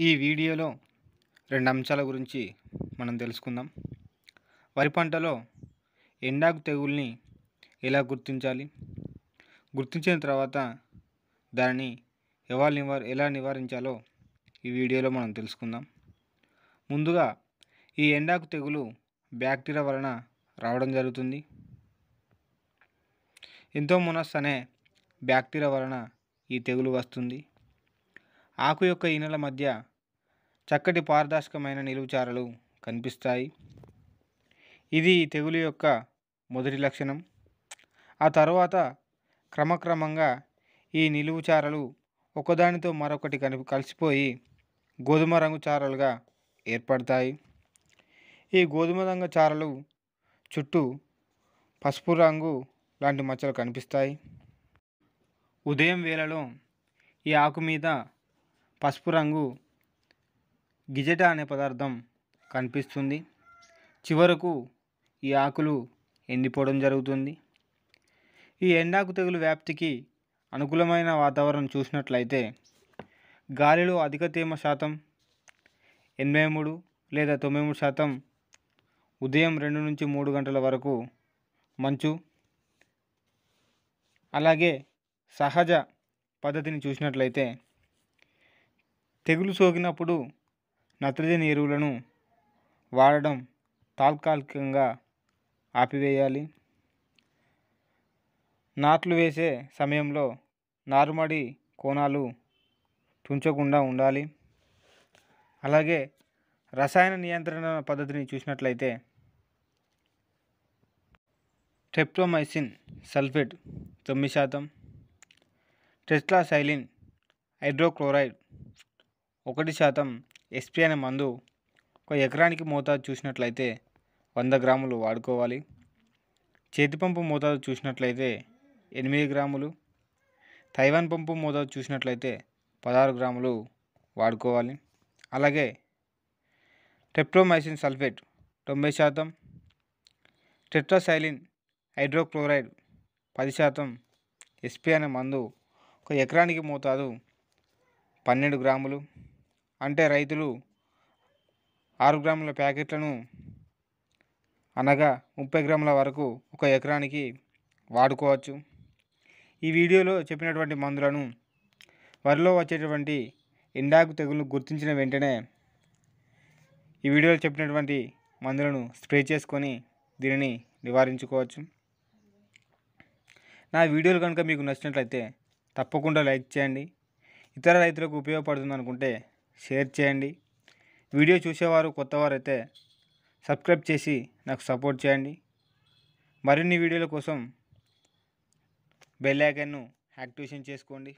ఈ వీడియోలో రెండు అంశాల గురించి మనం తెలుసుకుందాం. వరి పంటలో ఎండాకు తెగుల్ని ఎలా గుర్తించాలి? గుర్తించిన తర్వాత దానిని ఎలా నివార ఎలా నివారించాలో ఈ వీడియోలో మనం తెలుసుకుందాం. ముందుగా ఈ ఎండాకు తెగులు బ్యాక్టీరియా వలన రావడం జరుగుతుంది. ఎంతోమోనాస్ అనే బ్యాక్టీరియా వలన ఈ తెగులు వస్తుంది. ఆకు యొక్క ఈనెల మధ్య చక్కటి పారదర్శకమైన నిలువుచారలు కనిపిస్తాయి. ఇది తెగులు యొక్క మొదటి లక్షణం. ఆ తర్వాత క్రమక్రమంగా ఈ నిలువు చారలు ఒకదానితో మరొకటి కని కలిసిపోయి గోధుమ రంగు చారలుగా ఏర్పడతాయి. ఈ గోధుమ రంగు చారలు చుట్టూ పసుపు రంగు లాంటి మచ్చలు కనిపిస్తాయి. ఉదయం వేళలో ఈ ఆకు మీద పసుపు రంగు గిజెట అనే పదార్థం కనిపిస్తుంది. చివరకు ఈ ఆకులు ఎండిపోవడం జరుగుతుంది. ఈ ఎండాకు తెగులు వ్యాప్తికి అనుకూలమైన వాతావరణం చూసినట్లయితే గాలిలో అధిక తేమ శాతం ఎనభై మూడు లేదా తొంభై మూడు శాతం ఉదయం రెండు నుంచి మూడు గంటల వరకు మంచు అలాగే సహజ పద్ధతిని చూసినట్లయితే తెగులు సోకినప్పుడు నత్రజని ఎరువులను వాడడం తాత్కాలికంగా ఆపివేయాలి. నాట్లు వేసే సమయంలో నారుమడి కోణాలు తుంచకుండా ఉండాలి. అలాగే రసాయన నియంత్రణ పద్ధతిని చూసినట్లయితే ట్రెప్టోమైసిన్ సల్ఫేట్ తొమ్మిది శాతం టెస్లాసైలిన్ హైడ్రోక్లోరైడ్ ఒకటి శాతం ఎస్పీ అనే మందు ఒక ఎకరానికి మోతాదు చూసినట్లయితే వంద గ్రాములు వాడుకోవాలి. చేతి పంపు మోతాదు చూసినట్లయితే ఎనిమిది గ్రాములు తైవాన్ పంపు మోతాదు చూసినట్లయితే పదహారు గ్రాములు వాడుకోవాలి. అలాగే టెప్రోమైసిన్ సల్ఫేట్ తొంభై శాతం టెట్రాసైలిన్ హైడ్రోక్లోరైడ్ పది శాతం ఎస్పీ అనే మందు ఒక ఎకరానికి మోతాదు పన్నెండు గ్రాములు అంటే రైతులు ఆరు గ్రాముల ప్యాకెట్లను అనగా ముప్పై గ్రాముల వరకు ఒక ఎకరానికి వాడుకోవచ్చు. ఈ వీడియోలో చెప్పినటువంటి మందులను వరిలో వచ్చేటువంటి ఎండాకు తెగులు గుర్తించిన వెంటనే ఈ వీడియోలో చెప్పినటువంటి మందులను స్ప్రే చేసుకొని దీనిని నివారించుకోవచ్చు. నా వీడియోలు కనుక మీకు నచ్చినట్లయితే తప్పకుండా లైక్ చేయండి. ఇతర రైతులకు ఉపయోగపడుతుంది అనుకుంటే షేర్ చేయండి. వీడియో చూసేవారు కొత్తవారైతే సబ్స్క్రైబ్ చేసి నాకు సపోర్ట్ చేయండి. మరిన్ని వీడియోల కోసం బెల్ ఐకన్ను యాక్టివేషన్ చేసుకోండి.